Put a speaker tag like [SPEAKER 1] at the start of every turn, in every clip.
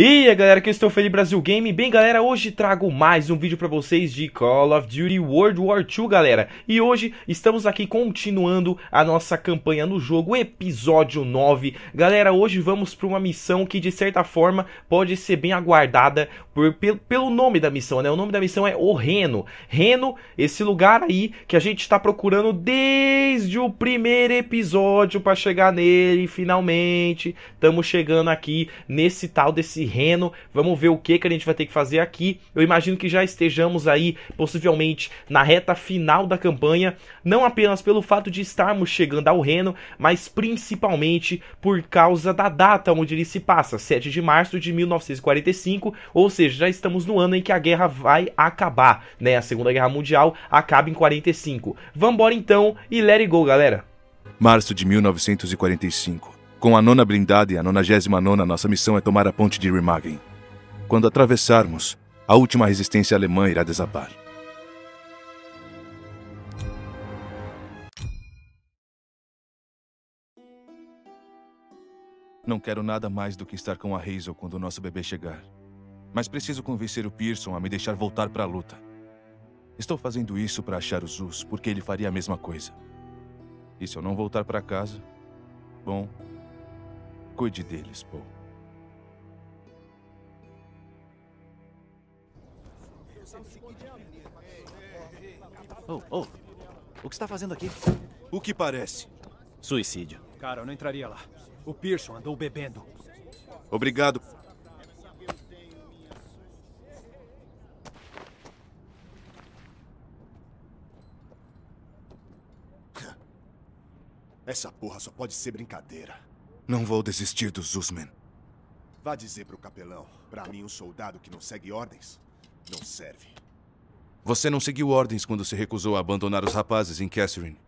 [SPEAKER 1] E aí galera, que eu estou Felipe Brasil Game. Bem galera, hoje trago mais um vídeo pra vocês de Call of Duty World War II galera. E hoje estamos aqui continuando a nossa campanha no jogo, episódio 9. Galera, hoje vamos pra uma missão que de certa forma pode ser bem aguardada por, pelo, pelo nome da missão, né? O nome da missão é O Reno. Reno, esse lugar aí que a gente está procurando desde o primeiro episódio pra chegar nele finalmente. Estamos chegando aqui nesse tal desse Reno. Vamos ver o que, que a gente vai ter que fazer aqui. Eu imagino que já estejamos aí, possivelmente, na reta final da campanha. Não apenas pelo fato de estarmos chegando ao Reno, mas principalmente por causa da data onde ele se passa, 7 de março de 1945. Ou seja, já estamos no ano em que a guerra vai acabar, né? A Segunda Guerra Mundial acaba em 45. Vambora então e let it go, galera.
[SPEAKER 2] Março de 1945. Com a nona blindada e a nonagésima nona, nossa missão é tomar a ponte de Remagen. Quando atravessarmos, a última resistência alemã irá desabar. Não quero nada mais do que estar com a Hazel quando o nosso bebê chegar. Mas preciso convencer o Pearson a me deixar voltar para a luta. Estou fazendo isso para achar o Zeus, porque ele faria a mesma coisa. E se eu não voltar para casa, bom, cuide deles, Paul.
[SPEAKER 3] Oh, oh, o que está fazendo aqui?
[SPEAKER 2] O que parece?
[SPEAKER 3] Suicídio.
[SPEAKER 4] Cara, eu não entraria lá. O Pearson andou bebendo.
[SPEAKER 2] Obrigado.
[SPEAKER 5] Essa porra só pode ser brincadeira.
[SPEAKER 2] Não vou desistir dos Usman.
[SPEAKER 5] Vá dizer pro capelão, pra mim um soldado que não segue ordens, não serve.
[SPEAKER 2] Você não seguiu ordens quando se recusou a abandonar os rapazes em Catherine.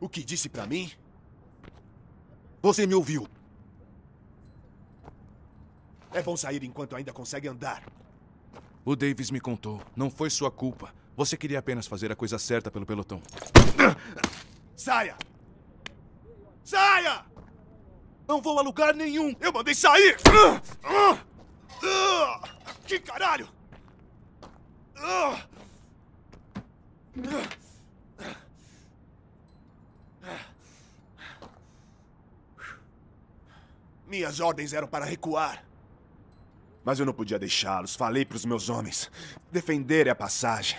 [SPEAKER 5] O que disse pra mim? Você me ouviu. É bom sair enquanto ainda consegue andar.
[SPEAKER 2] O Davis me contou. Não foi sua culpa. Você queria apenas fazer a coisa certa pelo pelotão.
[SPEAKER 5] Saia! Saia! Não vou a lugar nenhum! Eu mandei sair! Que caralho! Minhas ordens eram para recuar. Mas eu não podia deixá-los. Falei para os meus homens defenderem a passagem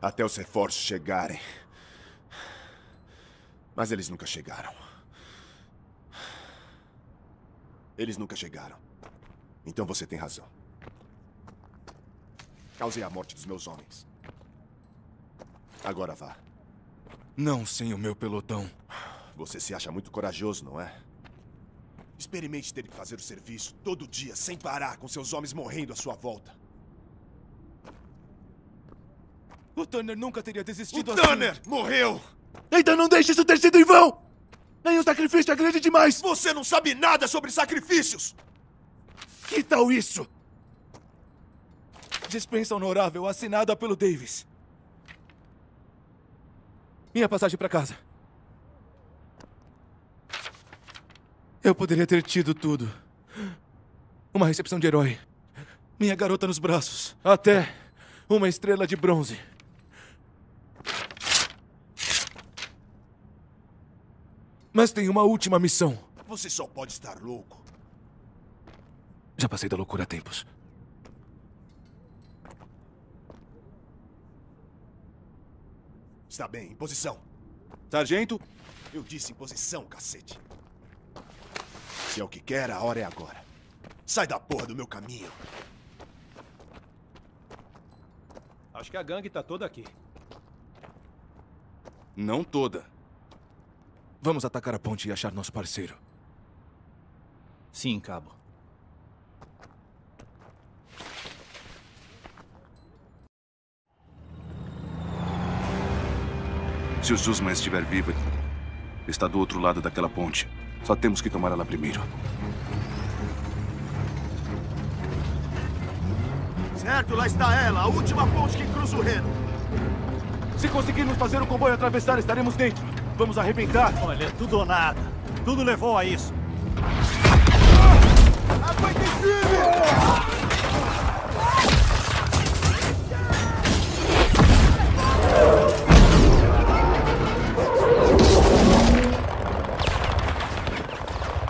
[SPEAKER 5] até os reforços chegarem. Mas eles nunca chegaram. Eles nunca chegaram. Então você tem razão. Causei a morte dos meus homens. Agora vá.
[SPEAKER 2] Não sem o meu pelotão.
[SPEAKER 5] Você se acha muito corajoso, não é? Experimente ter que fazer o serviço todo dia, sem parar, com seus homens morrendo à sua volta.
[SPEAKER 2] O Tanner nunca teria
[SPEAKER 5] O
[SPEAKER 2] desistido
[SPEAKER 5] Tanner morreu!
[SPEAKER 2] Então não deixe isso ter sido em vão! Nem o sacrifício é grande demais!
[SPEAKER 5] Você não sabe nada sobre sacrifícios!
[SPEAKER 2] Que tal isso? Dispensa honorável assinada pelo Davis. Minha passagem para casa. Eu poderia ter tido tudo. Uma recepção de herói. Minha garota nos braços. Até uma estrela de bronze. Mas tem uma última missão.
[SPEAKER 5] Você só pode estar louco.
[SPEAKER 2] Já passei da loucura há tempos.
[SPEAKER 5] Está bem, em posição.
[SPEAKER 2] Sargento,
[SPEAKER 5] Eu disse em posição, cacete. Se é o que quer, a hora é agora. Sai da porra do meu caminho.
[SPEAKER 4] Acho que a gangue tá toda aqui.
[SPEAKER 2] não toda. Vamos atacar a ponte e achar nosso parceiro.
[SPEAKER 3] Sim, cabo.
[SPEAKER 2] Se o Zuzman estiver vivo, está do outro lado daquela ponte. Só temos que tomar ela primeiro.
[SPEAKER 5] Certo, lá está ela, a última ponte que cruza o Reno.
[SPEAKER 2] Se conseguirmos fazer o comboio atravessar, estaremos dentro. Vamos arrebentar.
[SPEAKER 6] Olha, tudo ou nada. Tudo levou a isso.
[SPEAKER 5] Firme!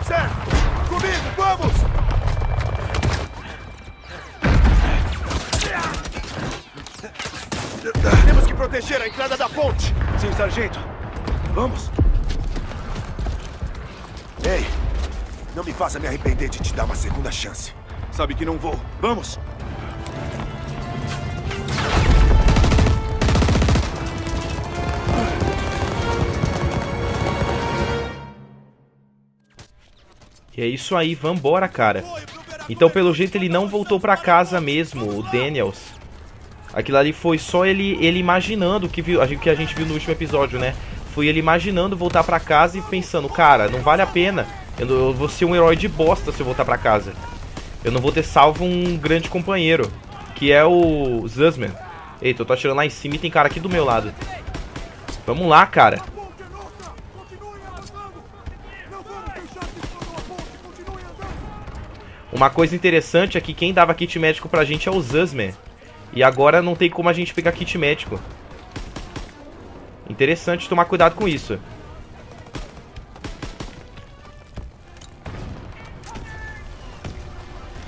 [SPEAKER 5] Certo! Comigo, vamos! Temos que proteger a entrada da ponte!
[SPEAKER 2] Sim, sargento. Vamos.
[SPEAKER 5] Ei, não me faça me arrepender de te dar uma segunda chance.
[SPEAKER 2] Sabe que não vou. Vamos.
[SPEAKER 1] E é isso aí, vambora, cara. Então, pelo jeito, ele não voltou pra casa mesmo, o Daniels. Aquilo ali foi só ele, ele imaginando o que, viu, que a gente viu no último episódio, né? Foi ele imaginando voltar pra casa e pensando, cara, não vale a pena. Eu, vou ser um herói de bosta se eu voltar pra casa. Eu não vou ter salvo um grande companheiro, que é o Zussman. Eita, eu tô atirando lá em cima e tem cara aqui do meu lado. Vamos lá, cara. Uma coisa interessante é que quem dava kit médico pra gente é o Zussman. E agora não tem como a gente pegar kit médico. Interessante tomar cuidado com isso.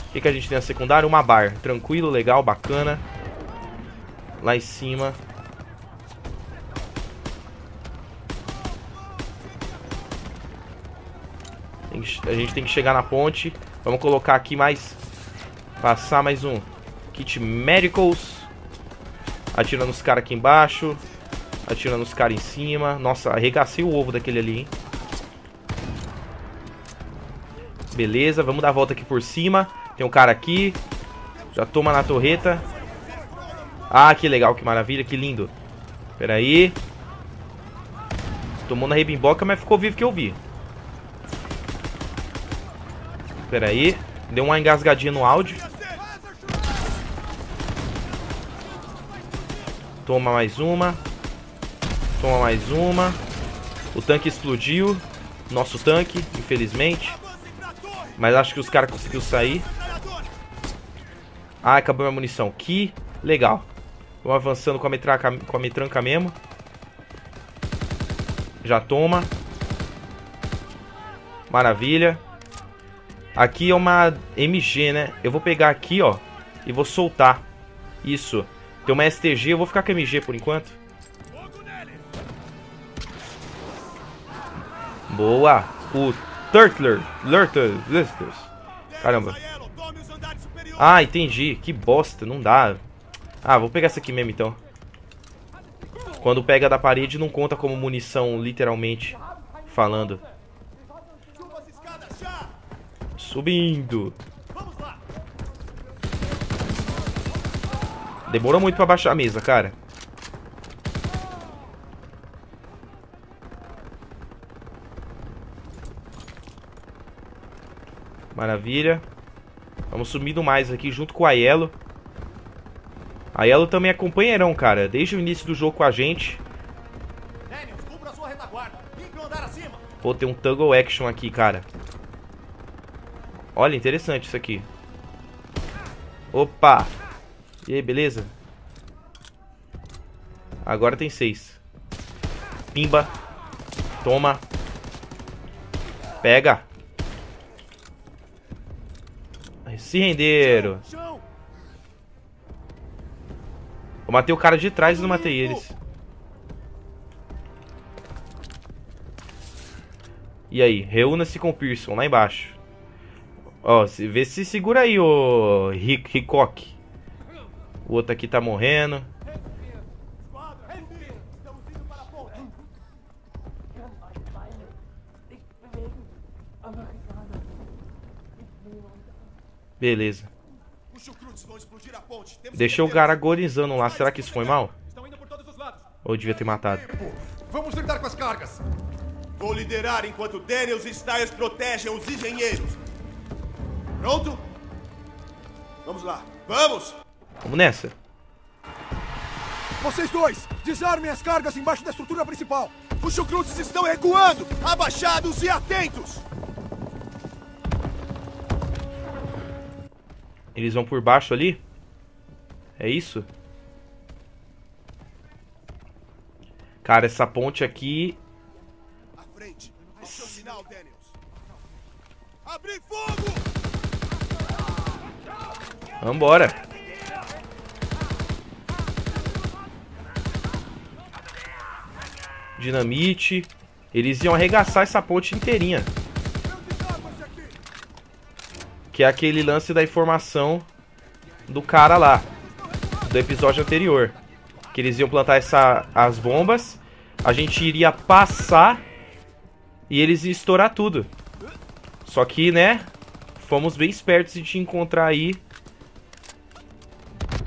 [SPEAKER 1] O que, que a gente tem na secundária? Uma bar. Tranquilo, legal, bacana. Lá em cima. A gente tem que chegar na ponte. Vamos colocar aqui mais. Passar mais um. Kit Medicals. Atira nos caras aqui embaixo. Atira nos caras em cima. Nossa, arregacei o ovo daquele ali, hein? Beleza, vamos dar a volta aqui por cima. Tem um cara aqui. Já toma na torreta. Ah, que legal, que maravilha, que lindo. Pera aí. Tomou na rebimboca, mas ficou vivo que eu vi. Pera aí. Deu uma engasgadinha no áudio. Toma mais uma. Toma mais uma. O tanque explodiu. Nosso tanque, infelizmente. Mas acho que os caras conseguiram sair. Ah, acabou minha munição. Que legal. Vamos avançando com a, metraca, com a metranca mesmo. Já toma. Maravilha. Aqui é uma MG, né? Eu vou pegar aqui, ó. E vou soltar. Isso. Tem uma STG. Eu vou ficar com a MG por enquanto. Boa. O Turtler. Lurter. Lurters. Caramba. Ah, entendi. Que bosta. Não dá. Ah, vou pegar essa aqui mesmo, então. Quando pega da parede, não conta como munição, literalmente falando. Subindo. Demorou muito pra baixar a mesa, cara. Maravilha. Vamos subindo mais aqui junto com a Yellow. A Yellow também é companheirão, cara. Desde o início do jogo com a gente.
[SPEAKER 6] O.
[SPEAKER 1] Pô, tem um Toggle Action aqui, cara. Olha, interessante isso aqui. Opa! E aí, beleza? Agora tem seis. Pimba. Toma. Pega. Aí, Se renderam. Eu matei o cara de trás e não matei eles. E aí, reúna-se com o Pearson lá embaixo. Ó, se, vê se segura aí, ô Hickok. O outro aqui tá morrendo.
[SPEAKER 5] Esquadra, respira! Estamos indo para a ponte!
[SPEAKER 1] Beleza.
[SPEAKER 5] Os chucrutes vão explodir a ponte! Temos que
[SPEAKER 1] Deixou o cara agonizando lá. Será que isso foi mal? Ou devia ter matado?
[SPEAKER 6] Vamos lidar com as cargas.
[SPEAKER 5] Vou liderar enquanto Daniels e Styles protegem os engenheiros. Pronto? Vamos lá. Vamos!
[SPEAKER 1] Vamos nessa.
[SPEAKER 5] Vocês dois, desarmem as cargas embaixo da estrutura principal. Os chucrutes estão recuando! Abaixados e atentos!
[SPEAKER 1] Eles vão por baixo ali? É isso? Cara, essa ponte aqui...
[SPEAKER 5] À frente. Sinal, Daniels. Abrir fogo!
[SPEAKER 1] Vambora. Dinamite. Eles iam arregaçar essa ponte inteirinha.
[SPEAKER 5] Eu desarmo esse aqui!
[SPEAKER 1] Que é aquele lance da informação do cara lá. Do episódio anterior. Que eles iam plantar essa, as bombas. A gente iria passar. E eles iam estourar tudo. Só que, né? Fomos bem espertos de encontrar aí.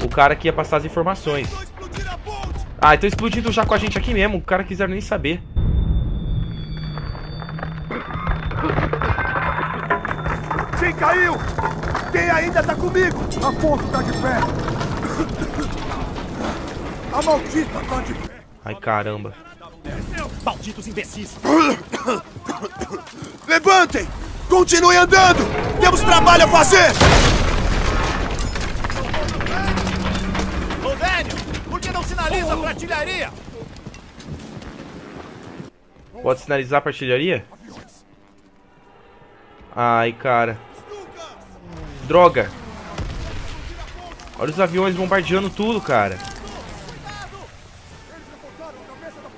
[SPEAKER 1] O cara que ia passar as informações. Ah, então explodindo já com a gente aqui mesmo. O cara quiser nem saber.
[SPEAKER 5] Caiu! Quem ainda tá comigo? A ponte tá de pé! A maldita tá de pé!
[SPEAKER 1] Ai, caramba.
[SPEAKER 3] Malditos imbecis!
[SPEAKER 5] Levantem! Continue andando! Temos trabalho a fazer!
[SPEAKER 6] Ô, Daniel, por que não sinaliza pra artilharia?
[SPEAKER 1] Pode sinalizar pra artilharia? Ai, cara. Droga. Olha os aviões bombardeando tudo, cara.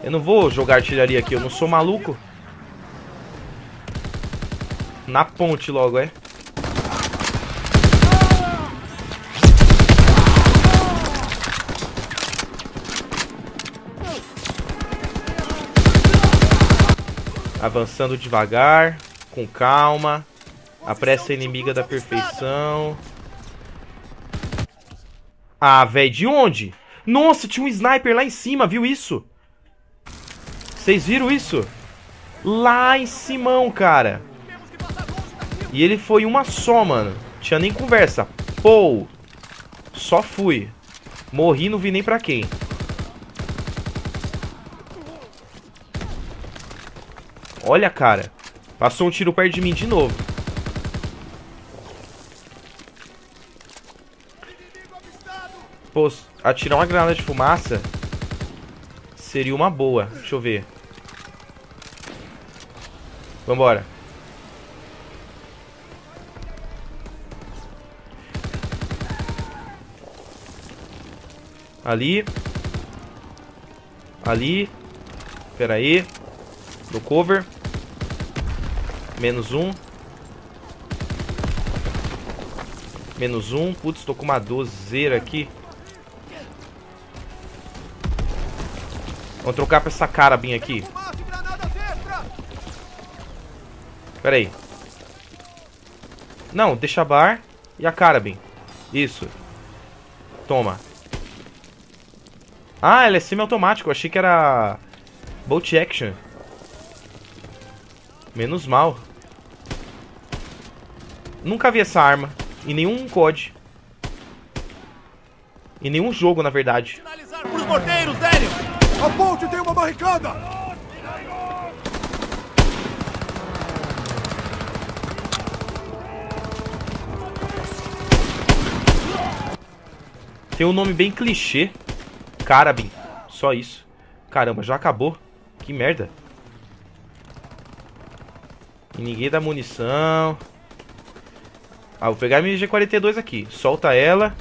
[SPEAKER 1] Eu não vou jogar artilharia aqui, eu não sou maluco. Na ponte logo, é? Avançando devagar, com calma. A pressa é inimiga da perfeição. Ah, velho, de onde? Nossa, tinha um sniper lá em cima, viu isso? Vocês viram isso? Lá em cima, cara. E ele foi uma só, mano. Tinha nem conversa. Pô. Só fui. Morri, não vi nem pra quem. Olha, cara. Passou um tiro perto de mim de novo. Pô, atirar uma granada de fumaça seria uma boa. Deixa eu ver. Vambora. Ali. Ali. Pera aí. Do cover. Menos um. Menos um. Putz, tô com uma dozeira aqui. Vamos trocar pra essa carabinha aqui. Pera aí. Não, deixa a bar e a carabin. Isso. Toma. Ah, ela é semi-automático. Achei que era... Bolt action. Menos mal. Nunca vi essa arma. Em nenhum COD. Em nenhum jogo, na verdade.
[SPEAKER 6] Sinalizar pros morteiros, Daniel!
[SPEAKER 5] Barricada!
[SPEAKER 1] Tem um nome bem clichê. Carabin. Só isso. Caramba, já acabou. Que merda. E ninguém dá munição. Ah, vou pegar a MG42 aqui. Solta ela.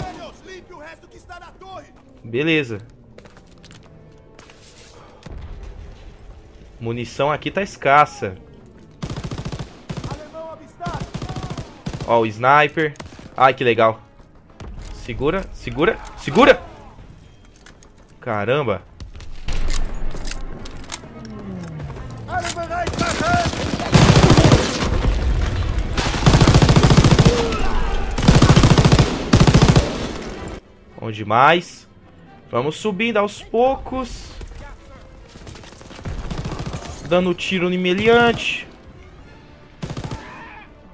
[SPEAKER 5] Daniels, limpe o resto que está na torre!
[SPEAKER 1] Beleza. Munição aqui tá escassa. Ó, o sniper. Ai, que legal. Segura, segura, segura! Caramba. Bom demais. Vamos subindo aos poucos. Dando tiro no meliante.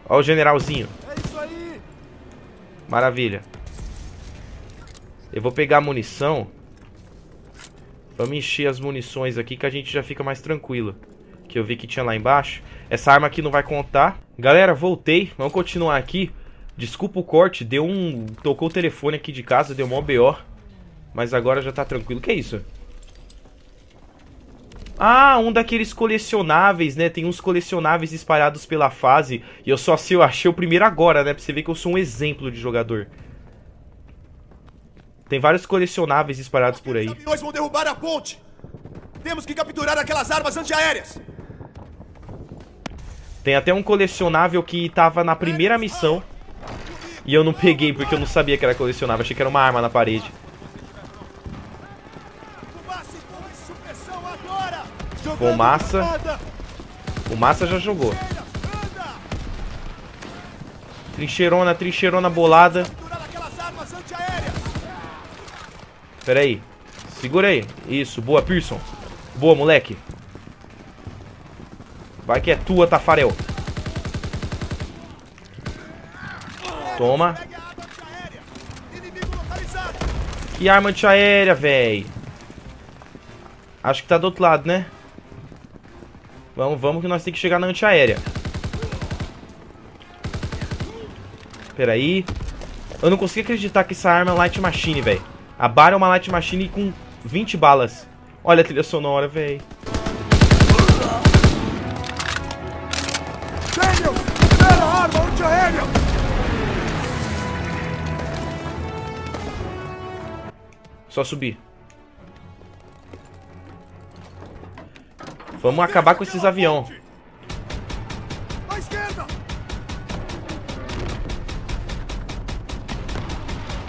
[SPEAKER 1] Ó o generalzinho.
[SPEAKER 5] É!
[SPEAKER 1] Maravilha. Eu vou pegar a munição. Vamos encher as munições aqui que a gente já fica mais tranquilo. Que eu vi que tinha lá embaixo. Essa arma aqui não vai contar. Galera, voltei. Vamos continuar aqui. Desculpa o corte, deu um... Tocou o telefone aqui de casa, deu mó BO. Mas agora já tá tranquilo. Que é isso? Ah, um daqueles colecionáveis, né? Tem uns colecionáveis espalhados pela fase. E eu só sei, eu achei o primeiro agora, né? Pra você ver que eu sou um exemplo de jogador. Tem vários colecionáveis espalhados por aí.
[SPEAKER 5] Os vão derrubar a ponte! Temos que capturar aquelas armas antiaéreas!
[SPEAKER 1] Tem até um colecionável que tava na primeira missão. E eu não peguei porque eu não sabia que era colecionável. Achei que era uma arma na parede.
[SPEAKER 5] Jogando
[SPEAKER 1] Fumaça.
[SPEAKER 5] granada!
[SPEAKER 1] O Massa já jogou. Trincheirona, trincheirona bolada. Pera aí. Segura aí. Isso, boa, Pearson. Boa, moleque. Vai que é tua, Tafarel. Toma. Que arma antiaérea, véi. Acho que tá do outro lado, né? Vamos, vamos que nós temos que chegar na antiaérea. Pera aí. Eu não consigo acreditar que essa arma é Light Machine, velho. A Bar é uma Light Machine com 20 balas. Olha a trilha sonora, velho. Só subir. Vamos acabar com esses avião.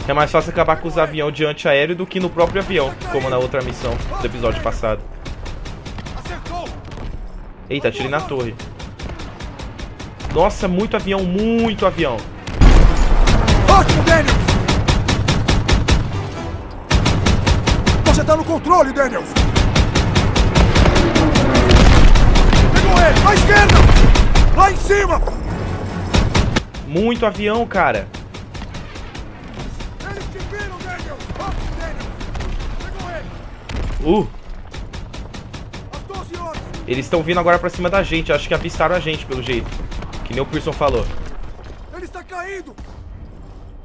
[SPEAKER 1] É mais fácil acabar com os avião de antiaéreo do que no próprio avião, como na outra missão do episódio passado. Eita, atirei na torre. Nossa, muito avião, muito avião.
[SPEAKER 5] Ótimo, Daniels! Você tá no controle, Daniels! À esquerda! Lá em cima!
[SPEAKER 1] Muito avião, cara.
[SPEAKER 5] Eles te viram, Daniels! Ótimo, Daniels! Pegou ele!
[SPEAKER 1] Uh,
[SPEAKER 5] Às 12 horas!
[SPEAKER 1] eles estão vindo agora pra cima da gente. Acho que avistaram a gente, pelo jeito. Que nem o Pearson falou.
[SPEAKER 5] Ele está caindo!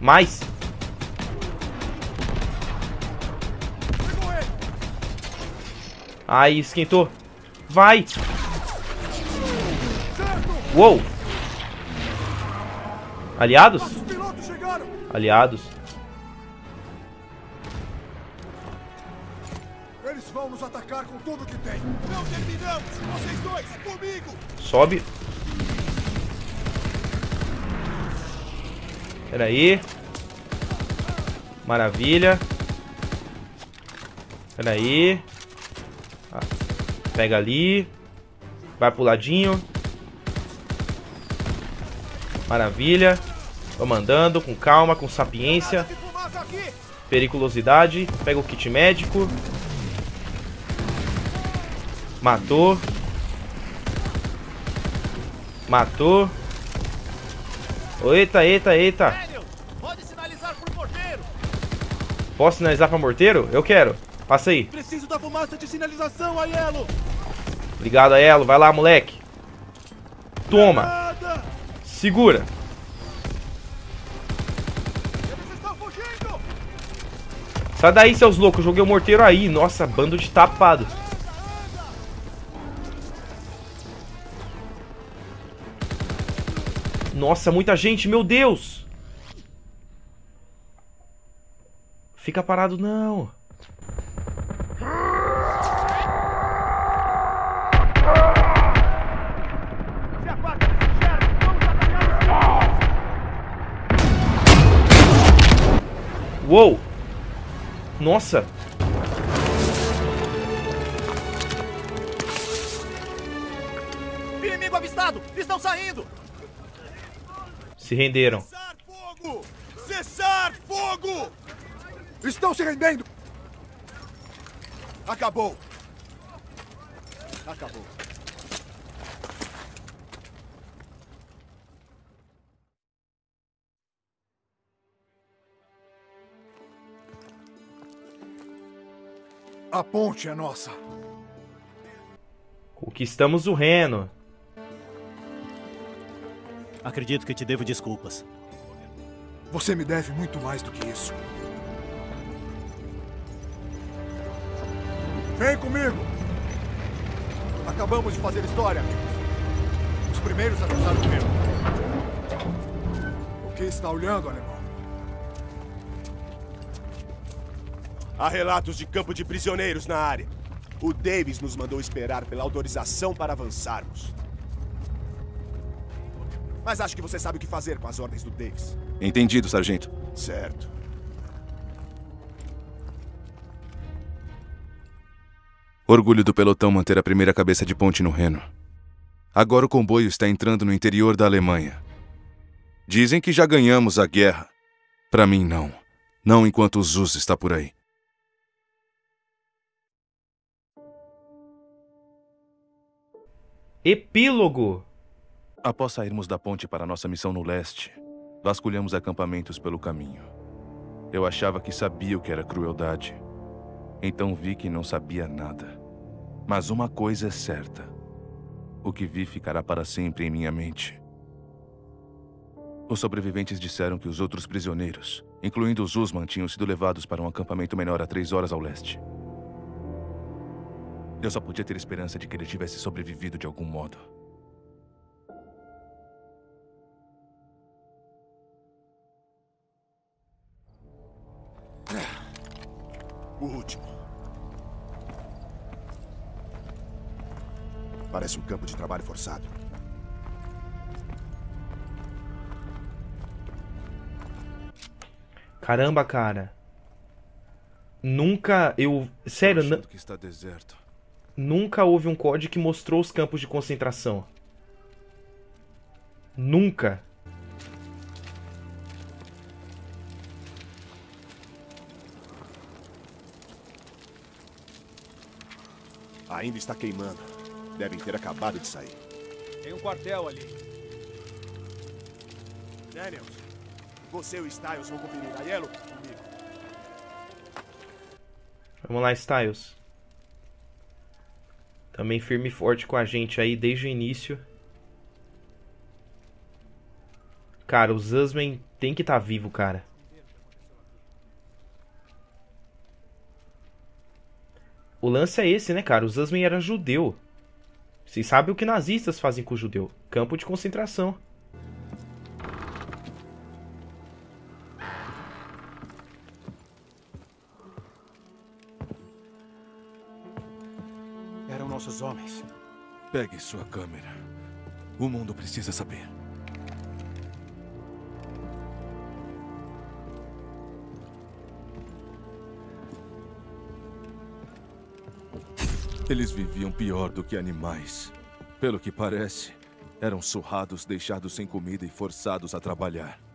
[SPEAKER 5] Ele!
[SPEAKER 1] aí, esquentou. Vai. Uou. Aliados? Aliados.
[SPEAKER 5] Eles vão nos atacar com tudo que tem! Não terminamos! Vocês dois, comigo!
[SPEAKER 1] Sobe. Pera aí. Maravilha. Pera aí. Ah, Pega ali. Vai pro ladinho. Maravilha. Vamos andando com calma, com sapiência. Periculosidade. Pega o kit médico. Matou. Matou. Eita, eita, eita.
[SPEAKER 6] Pode sinalizar pro porteiro.
[SPEAKER 1] Posso sinalizar pra morteiro? Eu quero. Passa aí.
[SPEAKER 6] Preciso da fumaça de sinalização, Aiello.
[SPEAKER 1] Obrigado, Elo. Vai lá, moleque. Toma. Segura. Sai daí, seus loucos. Joguei o morteiro aí. Nossa, bando de tapado. Nossa, muita gente, meu Deus. Fica parado, não. Uou. Nossa.
[SPEAKER 6] Inimigo avistado. Estão saindo.
[SPEAKER 1] Se renderam.
[SPEAKER 5] Cessar fogo! Cessar fogo! Estão se rendendo! Acabou! Acabou.
[SPEAKER 7] A ponte é nossa.
[SPEAKER 1] Conquistamos o Reno.
[SPEAKER 3] Acredito que te devo desculpas.
[SPEAKER 7] Você me deve muito mais do que isso. Vem comigo! Acabamos de fazer história. Os primeiros a cruzar o rio. O que está olhando, alemão?
[SPEAKER 5] Há relatos de campo de prisioneiros na área. O Davis nos mandou esperar pela autorização para avançarmos. Mas acho que você sabe o que fazer com as ordens do Davis.
[SPEAKER 2] Entendido, sargento.
[SPEAKER 5] Certo.
[SPEAKER 2] Orgulho do pelotão manter a primeira cabeça de ponte no Reno. Agora o comboio está entrando no interior da Alemanha. Dizem que já ganhamos a guerra. Para mim, não. Não enquanto o Zuz está por aí.
[SPEAKER 1] Epílogo.
[SPEAKER 2] Após sairmos da ponte para nossa missão no leste, vasculhamos acampamentos pelo caminho. Eu achava que sabia o que era crueldade. Então vi que não sabia nada. Mas uma coisa é certa: o que vi ficará para sempre em minha mente. Os sobreviventes disseram que os outros prisioneiros, incluindo os Usman, tinham sido levados para um acampamento menor a três horas ao leste. Eu só podia ter esperança de que ele tivesse sobrevivido de algum modo.
[SPEAKER 5] O último. Parece um campo de trabalho forçado.
[SPEAKER 1] Caramba, cara. Nunca eu. Sério,
[SPEAKER 2] achando que está deserto.
[SPEAKER 1] Nunca houve um COD que mostrou os campos de concentração. Nunca.
[SPEAKER 5] Ainda está queimando. Devem ter acabado de sair.
[SPEAKER 4] Tem um quartel ali.
[SPEAKER 5] Daniels, você e o Styles vão conferir a Yellow comigo.
[SPEAKER 1] Vamos lá, Styles. Também firme e forte com a gente aí desde o início. Cara, o Zusman tem que estar vivo, cara. O lance é esse, né, cara? O Zusman era judeu. Vocês sabem o que nazistas fazem com o judeu? Campo de concentração.
[SPEAKER 2] Pegue sua câmera. O mundo precisa saber. Eles viviam pior do que animais. Pelo que parece, eram surrados, deixados sem comida e forçados a trabalhar.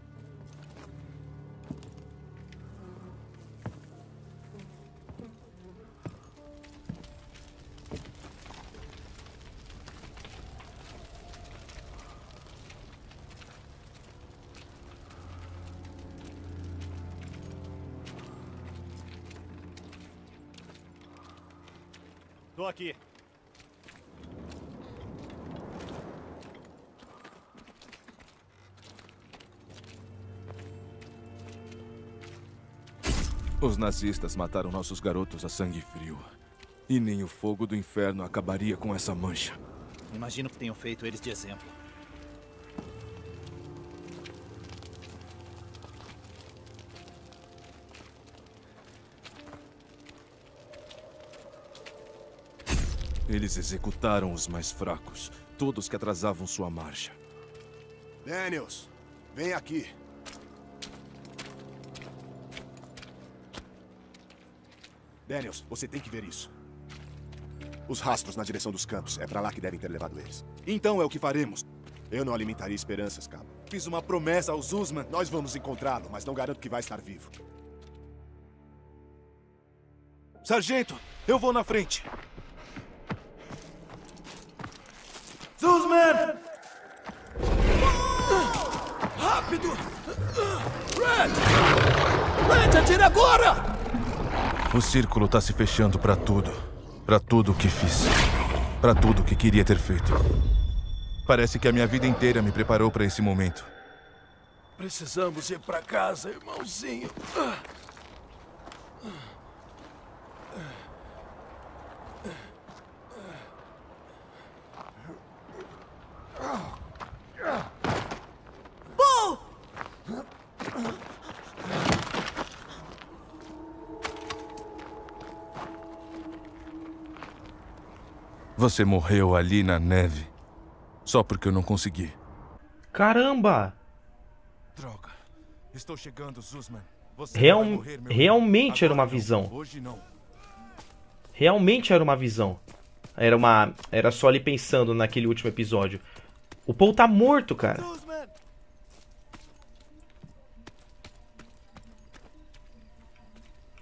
[SPEAKER 2] Nazistas mataram nossos garotos a sangue frio. E nem o fogo do inferno acabaria com essa mancha.
[SPEAKER 3] Imagino que tenham feito eles de exemplo.
[SPEAKER 2] Eles executaram os mais fracos, todos que atrasavam sua marcha.
[SPEAKER 5] Daniels, vem aqui. Daniels, você tem que ver isso. Os rastros na direção dos campos. É pra lá que devem ter levado eles.
[SPEAKER 7] Então é o que faremos.
[SPEAKER 5] Eu não alimentaria esperanças, cabo.
[SPEAKER 7] Fiz uma promessa aos Usman.
[SPEAKER 5] Nós vamos encontrá-lo, mas não garanto que vai estar vivo.
[SPEAKER 7] Sargento, eu vou na frente.
[SPEAKER 2] O círculo tá se fechando pra tudo. Pra tudo o que fiz. Pra tudo o que queria ter feito. Parece que a minha vida inteira me preparou pra esse momento.
[SPEAKER 8] Precisamos ir pra casa, irmãozinho.
[SPEAKER 2] Você morreu ali na neve. Só porque eu não consegui.
[SPEAKER 1] Caramba!
[SPEAKER 2] Droga. Estou chegando, Zuzman. Você
[SPEAKER 1] Real-
[SPEAKER 2] morrer, meu
[SPEAKER 1] realmente era uma visão.
[SPEAKER 2] Hoje não.
[SPEAKER 1] Realmente era uma visão. Era uma. Era só ali pensando naquele último episódio. O Paul tá morto, cara.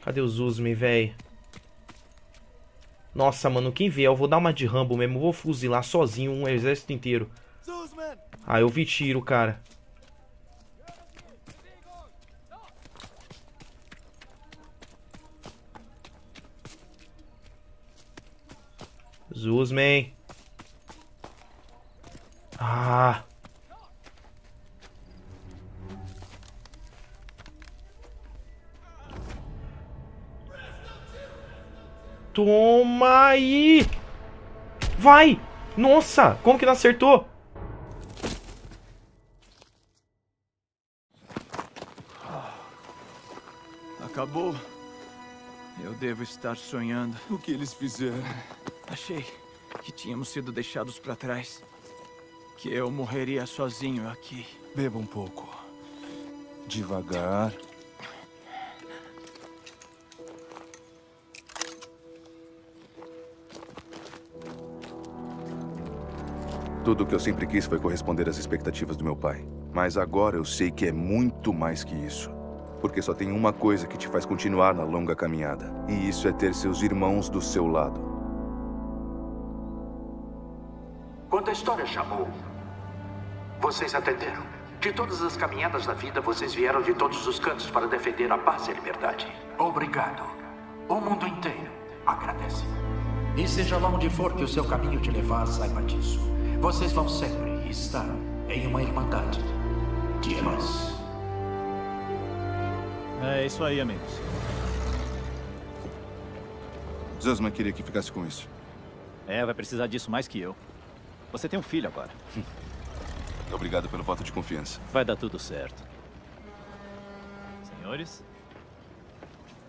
[SPEAKER 1] Cadê o Zuzman, véi? Nossa, mano, quem vier, eu vou dar uma de Rambo mesmo. Vou fuzilar sozinho um exército inteiro. Ah, eu vi tiro, cara. Zuzman. Ah. Toma aí! Vai! Nossa, como que não acertou?
[SPEAKER 8] Acabou. Eu devo estar sonhando.
[SPEAKER 2] O que eles fizeram?
[SPEAKER 8] Achei que tínhamos sido deixados pra trás. Que eu morreria sozinho aqui.
[SPEAKER 2] Beba um pouco. Devagar. Tudo o que eu sempre quis foi corresponder às expectativas do meu pai. Mas agora eu sei que é muito mais que isso. Porque só tem uma coisa que te faz continuar na longa caminhada. E isso é ter seus irmãos do seu lado.
[SPEAKER 9] Quando a história chamou, vocês atenderam. De todas as caminhadas da vida, vocês vieram de todos os cantos para defender a paz e a liberdade. Obrigado. O mundo inteiro agradece. E seja lá onde for que o seu caminho te levar, saiba disso. Vocês vão sempre estar em uma irmandade de heróis.
[SPEAKER 3] É isso aí, amigos.
[SPEAKER 2] Zosman queria que ficasse com isso.
[SPEAKER 3] É, vai precisar disso mais que eu. Você tem um filho agora.
[SPEAKER 2] Obrigado pelo voto de confiança.
[SPEAKER 3] Vai dar tudo certo. Senhores?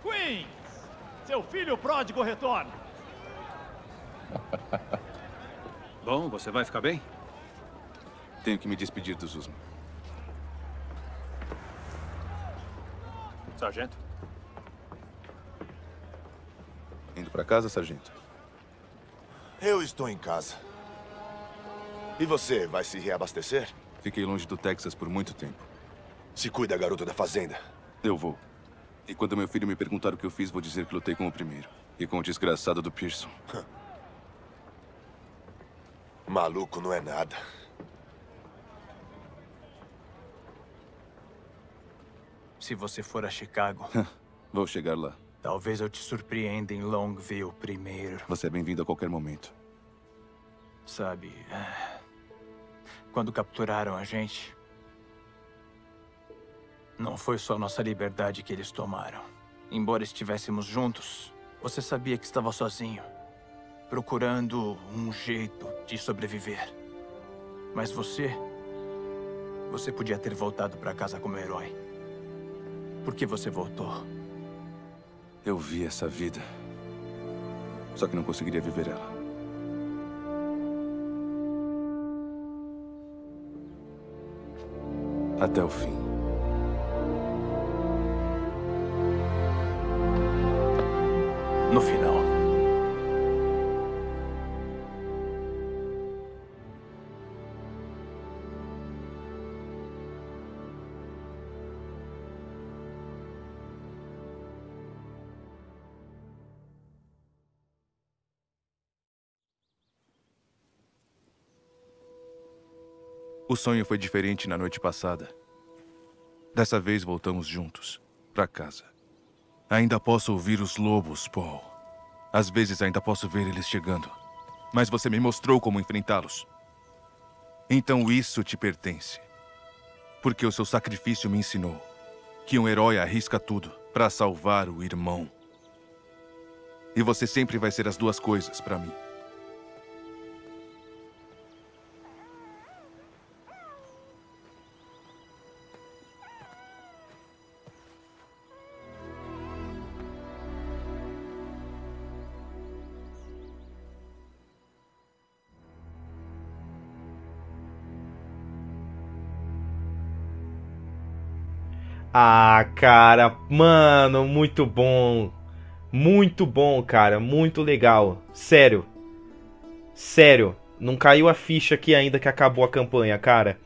[SPEAKER 6] Queens! Seu filho pródigo retorna!
[SPEAKER 4] Bom, você vai ficar bem?
[SPEAKER 2] Tenho que me despedir do Zuzman.
[SPEAKER 4] Sargento?
[SPEAKER 2] Indo pra casa, sargento?
[SPEAKER 5] Eu estou em casa. E você, vai se reabastecer?
[SPEAKER 2] Fiquei longe do Texas por muito tempo.
[SPEAKER 5] Se cuida, garoto da fazenda.
[SPEAKER 2] Eu vou. E quando meu filho me perguntar o que eu fiz, vou dizer que lutei com o primeiro. E com o desgraçado do Pearson.
[SPEAKER 5] Maluco não é nada.
[SPEAKER 8] Se você for a Chicago,
[SPEAKER 2] Vou chegar lá.
[SPEAKER 8] talvez eu te surpreenda em Longview primeiro.
[SPEAKER 2] Você é bem-vindo a qualquer momento.
[SPEAKER 8] Sabe, é, quando capturaram a gente, não foi só nossa liberdade que eles tomaram. Embora estivéssemos juntos, você sabia que estava sozinho, procurando um jeito de sobreviver. Mas você, você podia ter voltado para casa como herói. Por que você voltou?
[SPEAKER 2] Eu vi essa vida. Só que não conseguiria viver ela. Até o fim.
[SPEAKER 8] No final.
[SPEAKER 2] O sonho foi diferente na noite passada. Dessa vez voltamos juntos, pra casa. Ainda posso ouvir os lobos, Paul. Às vezes ainda posso ver eles chegando. Mas você me mostrou como enfrentá-los. Então isso te pertence. Porque o seu sacrifício me ensinou que um herói arrisca tudo para salvar o irmão. E você sempre vai ser as duas coisas para mim.
[SPEAKER 1] Ah, cara, mano, muito bom. Muito bom, cara, muito legal. Sério. Sério, não caiu a ficha aqui ainda que acabou a campanha, cara.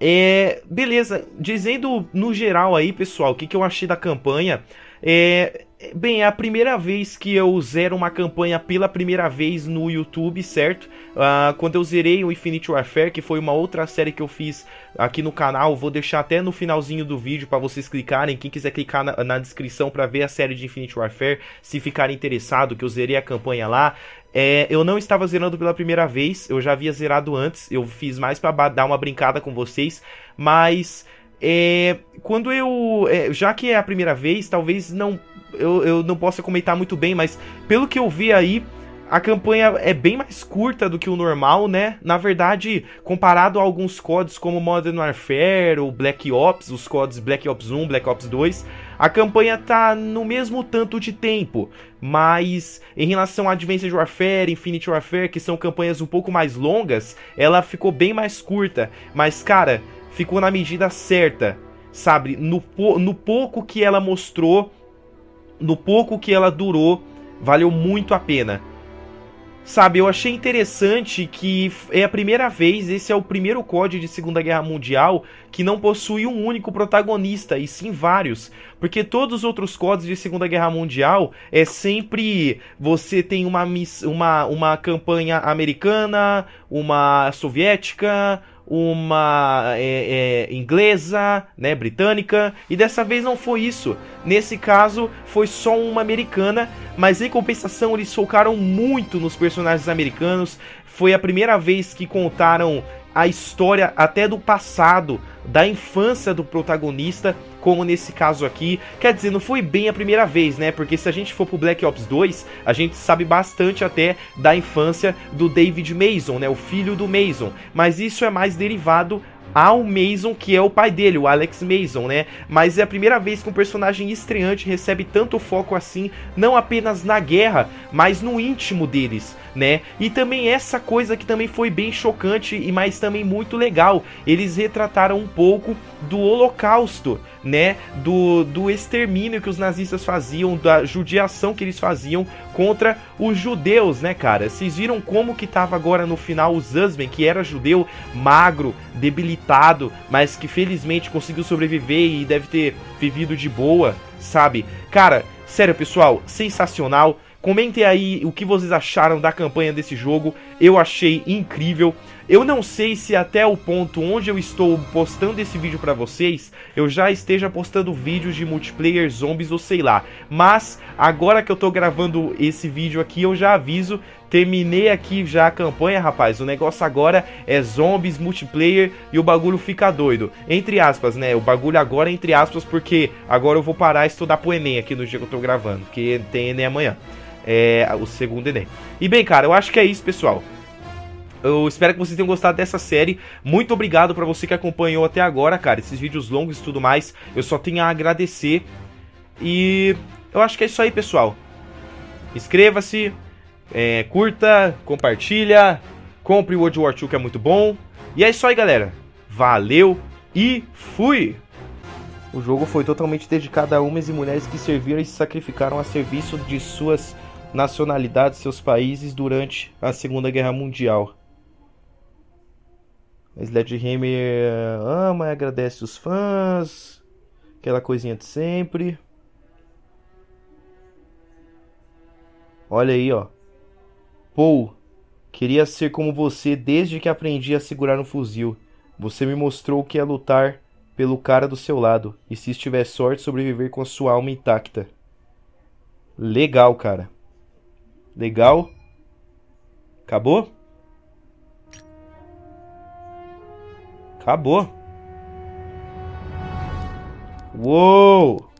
[SPEAKER 1] É, beleza, dizendo no geral aí, pessoal, o que, que eu achei da campanha. É, Bem, é a primeira vez que eu zero uma campanha pela primeira vez no YouTube, certo? Uh, quando eu zerei o Infinite Warfare, que foi uma outra série que eu fiz aqui no canal, vou deixar até no finalzinho do vídeo para vocês clicarem. Quem quiser clicar na, na descrição para ver a série de Infinite Warfare, se ficar interessado, que eu zerei a campanha lá. É, eu não estava zerando pela primeira vez, eu já havia zerado antes, eu fiz mais para dar uma brincada com vocês, mas é, quando eu. É, já que é a primeira vez, talvez não. Eu, eu não possa comentar muito bem, mas pelo que eu vi aí, a campanha é bem mais curta do que o normal, né? Na verdade, comparado a alguns CODs como Modern Warfare ou Black Ops, os CODs Black Ops 1, Black Ops 2, a campanha tá no mesmo tanto de tempo, mas em relação a Advanced Warfare, Infinite Warfare, que são campanhas um pouco mais longas, ela ficou bem mais curta. Mas, cara, ficou na medida certa, sabe? No, no pouco que ela mostrou, no pouco que ela durou, valeu muito a pena. Sabe, eu achei interessante que é a primeira vez, esse é o primeiro código de Segunda Guerra Mundial que não possui um único protagonista, e sim vários. Porque todos os outros códigos de Segunda Guerra Mundial é sempre você tem uma, uma, uma campanha americana, uma soviética, uma é, é, inglesa, né, britânica, e dessa vez não foi isso. Nesse caso, foi só uma americana, mas em compensação eles focaram muito nos personagens americanos. Foi a primeira vez que contaram a história até do passado, da infância do protagonista, como nesse caso aqui. Quer dizer, não foi bem a primeira vez, né? Porque se a gente for pro Black Ops 2, a gente sabe bastante até da infância do David Mason, né? O filho do Mason. Mas isso é mais derivado ao Mason, que é o pai dele, o Alex Mason, né? Mas é a primeira vez que um personagem estreante recebe tanto foco assim, não apenas na guerra, mas no íntimo deles, né? E também essa coisa que também foi bem chocante e mas também muito legal. Eles retrataram um pouco do Holocausto, né? Do, do extermínio que os nazistas faziam, da judiação que eles faziam contra os judeus, né, cara? Vocês viram como que tava agora no final o Zuzman, que era judeu, magro, debilitado, mas que felizmente conseguiu sobreviver e deve ter vivido de boa, sabe? Cara, sério, pessoal, sensacional. Comentem aí o que vocês acharam da campanha desse jogo. Eu achei incrível. Eu não sei se até o ponto onde eu estou postando esse vídeo para vocês, eu já esteja postando vídeos de multiplayer zombies ou sei lá. Mas agora que eu tô gravando esse vídeo aqui, eu já aviso, terminei aqui já a campanha, rapaz. O negócio agora é zombies, multiplayer e o bagulho fica doido. Entre aspas, né? O bagulho agora é entre aspas porque agora eu vou parar e estudar pro ENEM aqui no dia que eu tô gravando, porque tem ENEM amanhã é, o segundo Enem. E bem, cara, eu acho que é isso, pessoal. Eu espero que vocês tenham gostado dessa série. Muito obrigado para você que acompanhou até agora, cara. Esses vídeos longos e tudo mais. Eu só tenho a agradecer. E eu acho que é isso aí, pessoal. Inscreva-se, é, curta, compartilha, compre o World War II que é muito bom. E é isso aí, galera. Valeu e fui! O jogo foi totalmente dedicado a homens e mulheres que serviram e se sacrificaram a serviço de suas nacionalidades, seus países durante a Segunda Guerra Mundial. Sledgehammer ama e agradece os fãs, aquela coisinha de sempre. Olha aí, ó. Paul, queria ser como você desde que aprendi a segurar um fuzil. Você me mostrou o que é lutar pelo cara do seu lado, e se estiver sorte sobreviver com a sua alma intacta. Legal, cara. Legal. Acabou? Acabou. Uou!